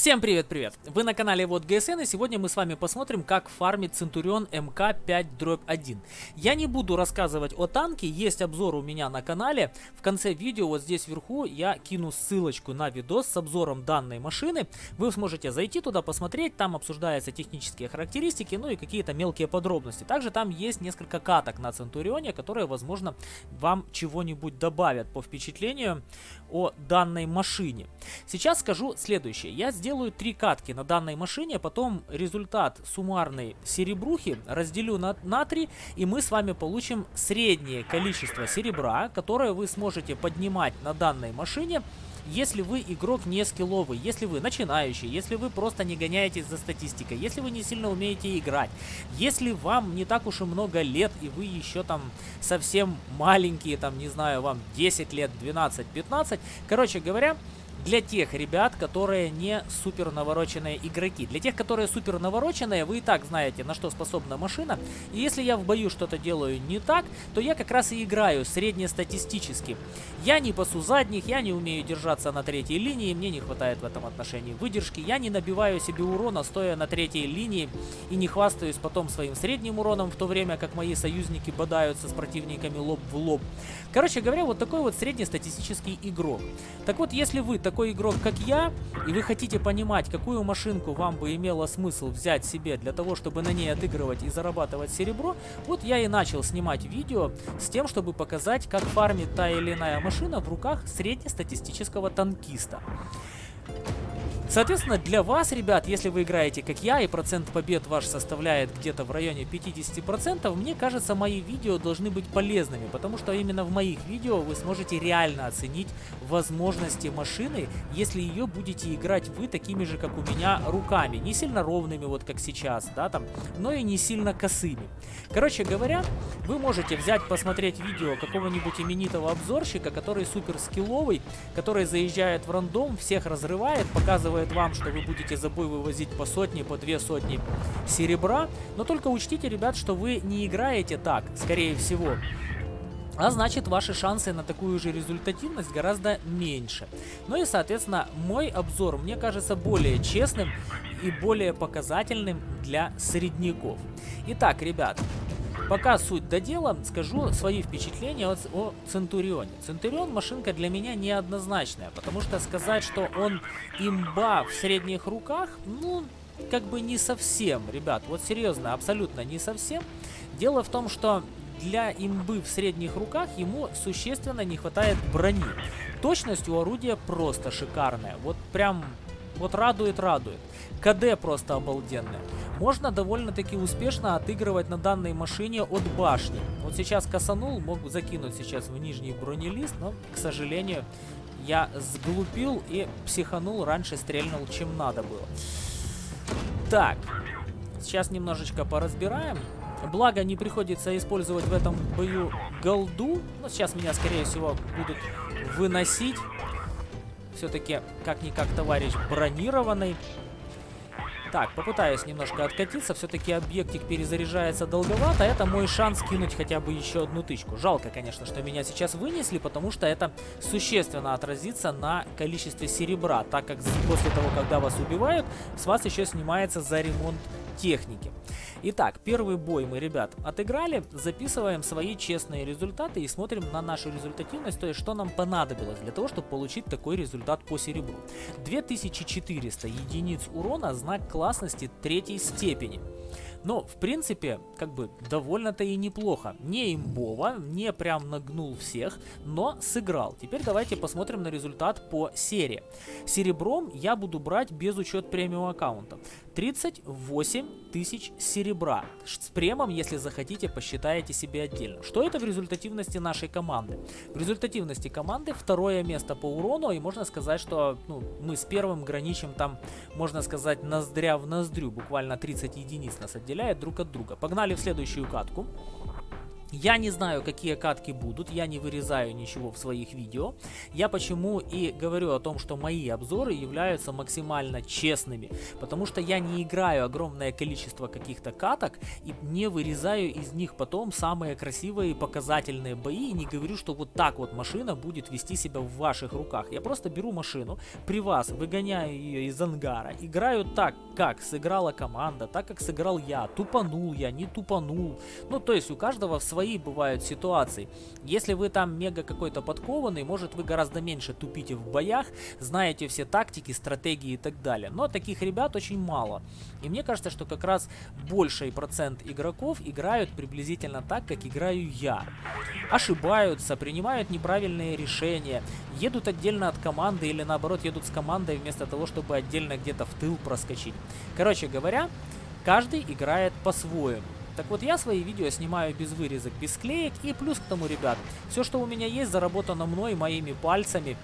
Всем привет-привет! Вы на канале Вот ГСН и сегодня мы с вами посмотрим, как фармит Центурион МК-5-1. Я не буду рассказывать о танке, есть обзор у меня на канале. В конце видео вот здесь вверху я кину ссылочку на видос с обзором данной машины. Вы сможете зайти туда, посмотреть, там обсуждаются технические характеристики, ну и какие-то мелкие подробности. Также там есть несколько каток на Центурионе, которые, возможно, вам чего-нибудь добавят по впечатлению о данной машине. Сейчас скажу следующее. Я сделаю три катки на данной машине, потом результат суммарной серебрухи разделю на, на 3, и мы с вами получим среднее количество серебра, которое вы сможете поднимать на данной машине если вы игрок не скилловый, если вы начинающий, если вы просто не гоняетесь за статистикой, если вы не сильно умеете играть, если вам не так уж и много лет и вы еще там совсем маленькие, там не знаю, вам 10 лет, 12, 15, короче говоря, для тех ребят, которые не супер навороченные игроки. Для тех, которые супер навороченные, вы и так знаете, на что способна машина. И если я в бою что-то делаю не так, то я как раз и играю среднестатистически. Я не пасу задних, я не умею держаться на третьей линии, мне не хватает в этом отношении выдержки. Я не набиваю себе урона, стоя на третьей линии, и не хвастаюсь потом своим средним уроном, в то время как мои союзники бодаются с противниками лоб в лоб. Короче говоря, вот такой вот среднестатистический игрок. Так вот, если вы такой игрок, как я, и вы хотите понимать, какую машинку вам бы имело смысл взять себе для того, чтобы на ней отыгрывать и зарабатывать серебро, вот я и начал снимать видео с тем, чтобы показать, как фармит та или иная машина в руках среднестатистического танкиста. Соответственно, для вас, ребят, если вы играете как я, и процент побед ваш составляет где-то в районе 50%, мне кажется, мои видео должны быть полезными, потому что именно в моих видео вы сможете реально оценить возможности машины, если ее будете играть вы такими же, как у меня, руками. Не сильно ровными, вот как сейчас, да, там, но и не сильно косыми. Короче говоря, вы можете взять, посмотреть видео какого-нибудь именитого обзорщика, который супер скилловый, который заезжает в рандом, всех разрывает, показывает рассказывает вам, что вы будете за бой вывозить по сотне, по две сотни серебра. Но только учтите, ребят, что вы не играете так, скорее всего. А значит, ваши шансы на такую же результативность гораздо меньше. Ну и, соответственно, мой обзор мне кажется более честным и более показательным для средняков. Итак, ребят, Пока суть до дела, скажу свои впечатления о, о Центурионе. Центурион машинка для меня неоднозначная, потому что сказать, что он имба в средних руках, ну, как бы не совсем, ребят. Вот серьезно, абсолютно не совсем. Дело в том, что для имбы в средних руках ему существенно не хватает брони. Точность у орудия просто шикарная. Вот прям, вот радует-радует. КД просто обалденное. Можно довольно-таки успешно отыгрывать на данной машине от башни. Вот сейчас косанул, мог закинуть сейчас в нижний бронелист, но, к сожалению, я сглупил и психанул, раньше стрельнул, чем надо было. Так, сейчас немножечко поразбираем. Благо не приходится использовать в этом бою голду. Но сейчас меня, скорее всего, будут выносить. Все-таки, как-никак, товарищ бронированный. Так, попытаюсь немножко откатиться. Все-таки объектик перезаряжается долговато. Это мой шанс кинуть хотя бы еще одну тычку. Жалко, конечно, что меня сейчас вынесли, потому что это существенно отразится на количестве серебра, так как после того, когда вас убивают, с вас еще снимается за ремонт техники. Итак, первый бой мы, ребят, отыграли, записываем свои честные результаты и смотрим на нашу результативность, то есть что нам понадобилось для того, чтобы получить такой результат по серебру. 2400 единиц урона, знак классности третьей степени. Но, в принципе, как бы довольно-то и неплохо. Не имбово, не прям нагнул всех, но сыграл. Теперь давайте посмотрим на результат по серии. Серебром я буду брать без учета премиум аккаунта. 38 тысяч серебра. С премом, если захотите, посчитаете себе отдельно. Что это в результативности нашей команды? В результативности команды второе место по урону, и можно сказать, что ну, мы с первым граничим там, можно сказать, ноздря в ноздрю. Буквально 30 единиц нас отделяет друг от друга. Погнали в следующую катку. Я не знаю, какие катки будут, я не вырезаю ничего в своих видео. Я почему и говорю о том, что мои обзоры являются максимально честными, потому что я не играю огромное количество каких-то каток и не вырезаю из них потом самые красивые показательные бои и не говорю, что вот так вот машина будет вести себя в ваших руках. Я просто беру машину, при вас выгоняю ее из ангара, играю так, как сыграла команда, так как сыграл я, тупанул я, не тупанул. Ну, то есть у каждого в своей свои бывают ситуации. Если вы там мега какой-то подкованный, может вы гораздо меньше тупите в боях, знаете все тактики, стратегии и так далее. Но таких ребят очень мало. И мне кажется, что как раз больший процент игроков играют приблизительно так, как играю я. Ошибаются, принимают неправильные решения, едут отдельно от команды или наоборот едут с командой вместо того, чтобы отдельно где-то в тыл проскочить. Короче говоря, каждый играет по-своему. Так вот, я свои видео снимаю без вырезок, без склеек. И плюс к тому, ребят, все, что у меня есть, заработано мной, моими пальцами,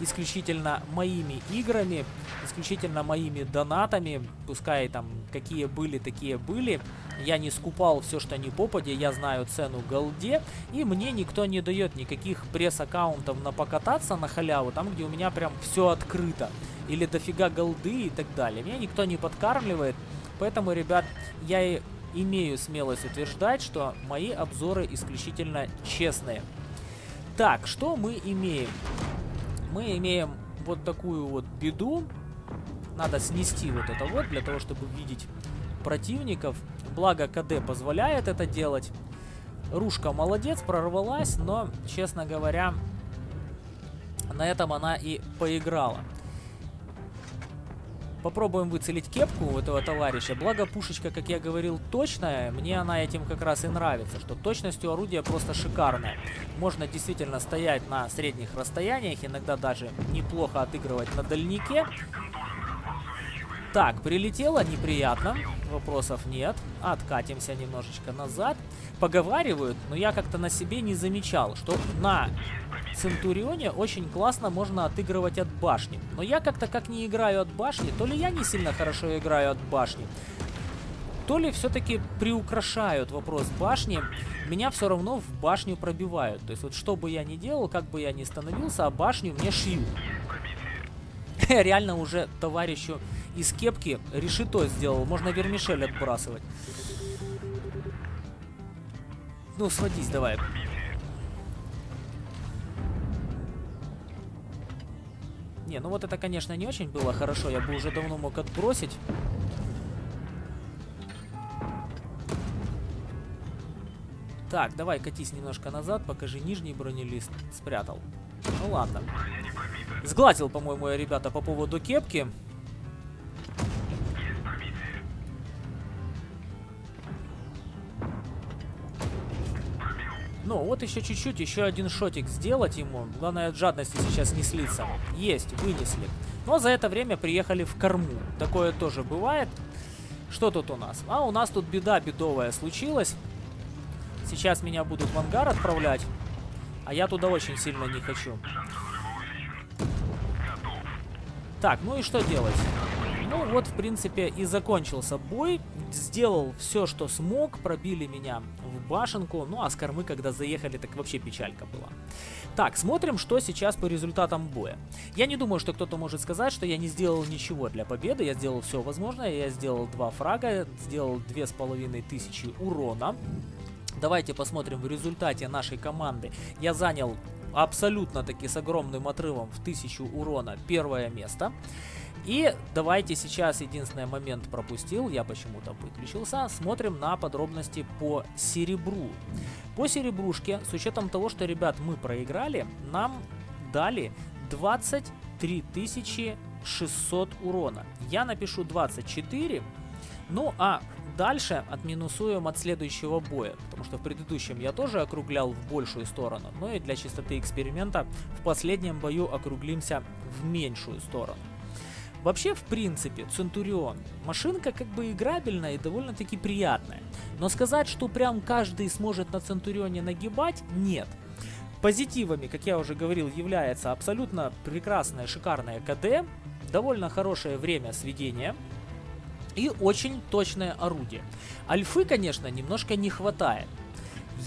исключительно моими играми, исключительно моими донатами, пускай там какие были, такие были. Я не скупал все, что не попади, я знаю цену голде, и мне никто не дает никаких пресс-аккаунтов на покататься на халяву, там, где у меня прям все открыто, или дофига голды и так далее. Меня никто не подкармливает, поэтому, ребят, я и имею смелость утверждать, что мои обзоры исключительно честные. Так, что мы имеем? Мы имеем вот такую вот беду. Надо снести вот это вот, для того, чтобы видеть противников. Благо, КД позволяет это делать. Рушка молодец, прорвалась, но, честно говоря, на этом она и поиграла. Попробуем выцелить кепку у этого товарища. Благо пушечка, как я говорил, точная. Мне она этим как раз и нравится, что точностью орудия просто шикарная. Можно действительно стоять на средних расстояниях, иногда даже неплохо отыгрывать на дальнике. Так, прилетело, неприятно. Вопросов нет. Откатимся немножечко назад. Поговаривают, но я как-то на себе не замечал, что на Центурионе очень классно можно отыгрывать от башни. Но я как-то как не играю от башни, то ли я не сильно хорошо играю от башни, то ли все-таки приукрашают вопрос башни, меня все равно в башню пробивают. То есть вот что бы я ни делал, как бы я ни становился, а башню мне шьют. Реально уже товарищу из кепки решето сделал. Можно вермишель отбрасывать. Ну, сводись давай. Не, ну вот это, конечно, не очень было хорошо. Я бы уже давно мог отбросить. Так, давай катись немножко назад, покажи нижний бронелист. Спрятал. Ну ладно. Сглазил, по-моему, я, ребята, по поводу кепки. Ну, вот еще чуть-чуть, еще один шотик сделать ему. Главное, от жадности сейчас не слиться. Есть, вынесли. Но за это время приехали в корму. Такое тоже бывает. Что тут у нас? А, у нас тут беда бедовая случилась. Сейчас меня будут в ангар отправлять. А я туда очень сильно не хочу. Так, ну и что делать? Ну вот, в принципе, и закончился бой. Сделал все, что смог. Пробили меня в башенку. Ну а с кормы, когда заехали, так вообще печалька была. Так, смотрим, что сейчас по результатам боя. Я не думаю, что кто-то может сказать, что я не сделал ничего для победы. Я сделал все возможное. Я сделал два фрага, сделал две с половиной тысячи урона. Давайте посмотрим в результате нашей команды. Я занял абсолютно таки с огромным отрывом в тысячу урона первое место. И давайте сейчас единственный момент пропустил, я почему-то выключился. Смотрим на подробности по серебру. По серебрушке, с учетом того, что, ребят, мы проиграли, нам дали 23 600 урона. Я напишу 24. Ну, а дальше отминусуем от следующего боя, потому что в предыдущем я тоже округлял в большую сторону, но и для чистоты эксперимента в последнем бою округлимся в меньшую сторону. Вообще, в принципе, Центурион машинка как бы играбельная и довольно-таки приятная. Но сказать, что прям каждый сможет на Центурионе нагибать, нет. Позитивами, как я уже говорил, является абсолютно прекрасное, шикарное КД, довольно хорошее время сведения и очень точное орудие. Альфы, конечно, немножко не хватает.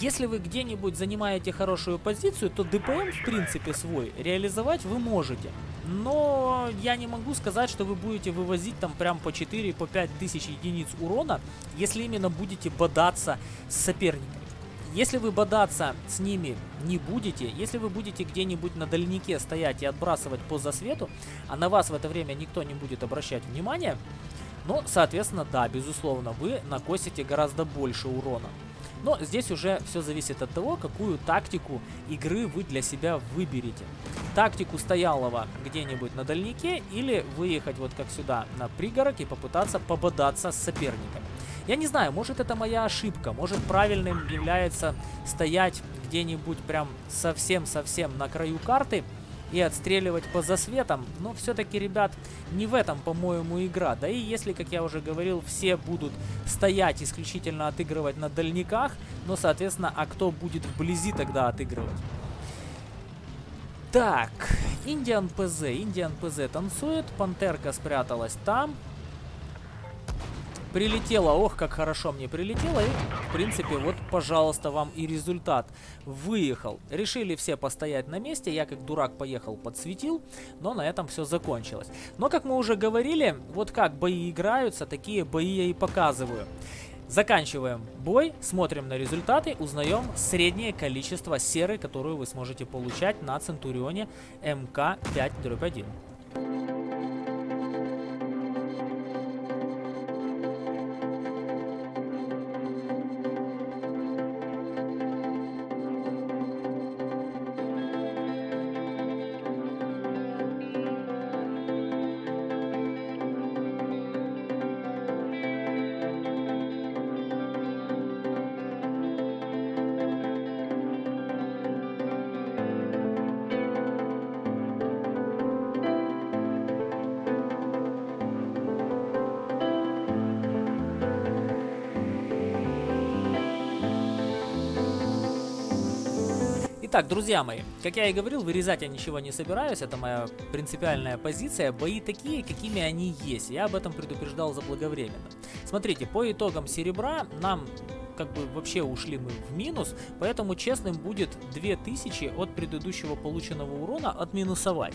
Если вы где-нибудь занимаете хорошую позицию, то ДПМ в принципе свой реализовать вы можете. Но я не могу сказать, что вы будете вывозить там прям по 4, по 5 тысяч единиц урона, если именно будете бодаться с соперниками. Если вы бодаться с ними не будете, если вы будете где-нибудь на дальнике стоять и отбрасывать по засвету, а на вас в это время никто не будет обращать внимания, ну, соответственно, да, безусловно, вы накосите гораздо больше урона. Но здесь уже все зависит от того, какую тактику игры вы для себя выберете. Тактику стоялого где-нибудь на дальнике или выехать вот как сюда на пригорок и попытаться пободаться с соперниками. Я не знаю, может это моя ошибка, может правильным является стоять где-нибудь прям совсем-совсем на краю карты и отстреливать по засветам, но все-таки, ребят, не в этом, по-моему, игра. Да и если, как я уже говорил, все будут стоять исключительно отыгрывать на дальниках, но, соответственно, а кто будет вблизи тогда отыгрывать? Так, Индиан ПЗ, Индиан ПЗ танцует, Пантерка спряталась там, Прилетело, ох, как хорошо мне прилетело. И, в принципе, вот, пожалуйста, вам и результат. Выехал. Решили все постоять на месте. Я, как дурак, поехал, подсветил. Но на этом все закончилось. Но, как мы уже говорили, вот как бои играются, такие бои я и показываю. Заканчиваем бой, смотрим на результаты, узнаем среднее количество серы, которую вы сможете получать на Центурионе МК-5-1. Итак, друзья мои, как я и говорил, вырезать я ничего не собираюсь, это моя принципиальная позиция. Бои такие, какими они есть. Я об этом предупреждал заблаговременно. Смотрите, по итогам серебра нам как бы вообще ушли мы в минус, поэтому честным будет 2000 от предыдущего полученного урона отминусовать.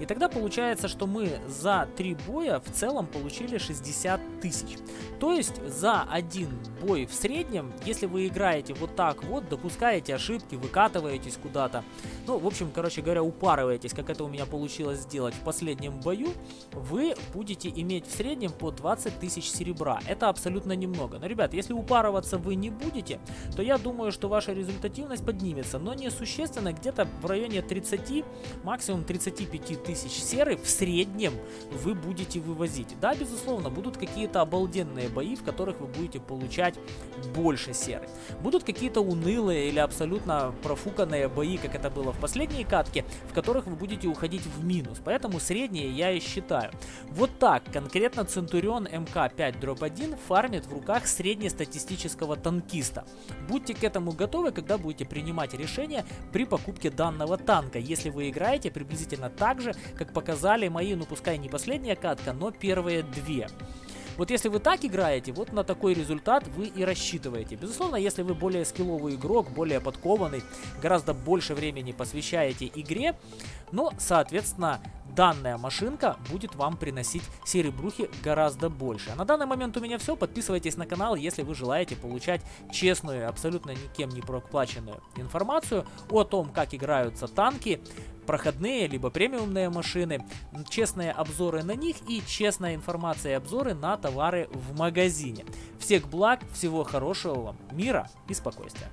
И тогда получается, что мы за 3 боя в целом получили 60 тысяч. То есть за один бой в среднем, если вы играете вот так вот, допускаете ошибки, выкатываетесь куда-то, ну, в общем, короче говоря, упарываетесь, как это у меня получилось сделать в последнем бою, вы будете иметь в среднем по 20 тысяч серебра. Это абсолютно немного. Но, ребят, если упарываться вы не будете, то я думаю, что ваша результативность поднимется, но не существенно, где-то в районе 30, максимум 35 тысяч серы в среднем вы будете вывозить. Да, безусловно, будут какие-то обалденные бои, в которых вы будете получать больше серы. Будут какие-то унылые или абсолютно профуканные бои, как это было в последней катке, в которых вы будете уходить в минус. Поэтому средние я и считаю. Вот так конкретно Центурион МК-5-1 фармит в руках среднестатистического танкиста. Будьте к этому готовы, когда будете принимать решение при покупке данного танка, если вы играете приблизительно так же, как показали мои, ну пускай не последняя катка, но первые две. Вот если вы так играете, вот на такой результат вы и рассчитываете. Безусловно, если вы более скилловый игрок, более подкованный, гораздо больше времени посвящаете игре, но, соответственно, данная машинка будет вам приносить серебрухи гораздо больше. А на данный момент у меня все. Подписывайтесь на канал, если вы желаете получать честную, абсолютно никем не проплаченную информацию о том, как играются танки, проходные, либо премиумные машины, честные обзоры на них и честная информация и обзоры на товары в магазине. Всех благ, всего хорошего вам, мира и спокойствия.